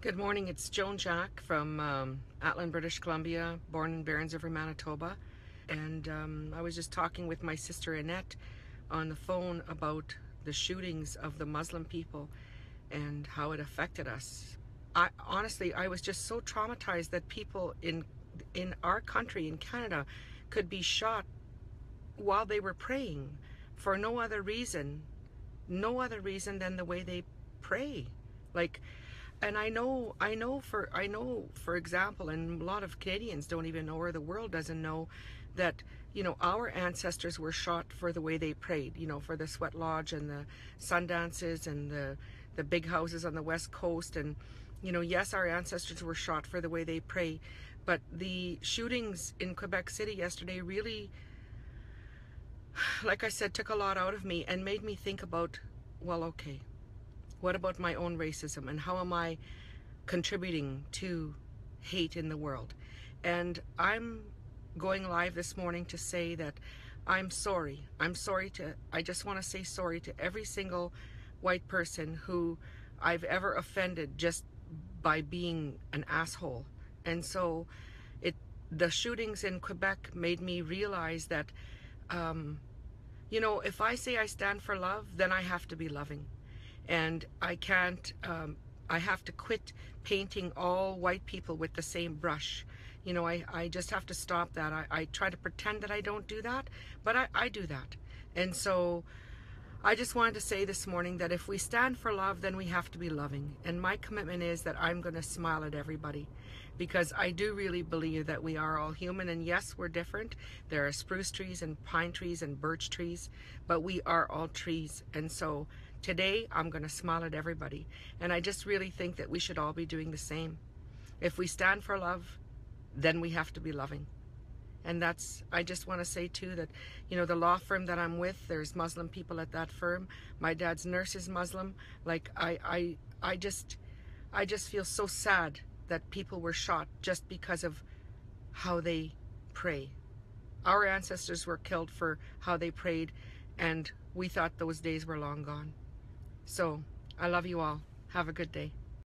Good morning, it's Joan Jack from um, British Columbia, born in Berens River, Manitoba. And um, I was just talking with my sister Annette on the phone about the shootings of the Muslim people and how it affected us. I honestly, I was just so traumatized that people in in our country, in Canada, could be shot while they were praying for no other reason, no other reason than the way they pray. Like, and I know, I know for, I know, for example, and a lot of Canadians don't even know, or the world doesn't know, that you know our ancestors were shot for the way they prayed. You know, for the sweat lodge and the sun dances and the the big houses on the west coast, and you know, yes, our ancestors were shot for the way they pray, but the shootings in Quebec City yesterday really, like I said, took a lot out of me and made me think about, well, okay, what about my own racism and how am I contributing to hate in the world? And I'm going live this morning to say that I'm sorry. I'm sorry to, I just want to say sorry to every single white person who I've ever offended just by being an asshole. And so it, the shootings in Quebec made me realize that, um, you know, if I say I stand for love, then I have to be loving and I can't, um, I have to quit painting all white people with the same brush. You know, I, I just have to stop that. I, I try to pretend that I don't do that, but I, I do that. And so I just wanted to say this morning that if we stand for love, then we have to be loving. And my commitment is that I'm going to smile at everybody because I do really believe that we are all human. And yes, we're different. There are spruce trees and pine trees and birch trees, but we are all trees. And so Today, I'm going to smile at everybody. And I just really think that we should all be doing the same. If we stand for love, then we have to be loving. And that's, I just want to say too that, you know, the law firm that I'm with, there's Muslim people at that firm. My dad's nurse is Muslim. Like, I, I, I just, I just feel so sad that people were shot just because of how they pray. Our ancestors were killed for how they prayed, and we thought those days were long gone. So I love you all. Have a good day.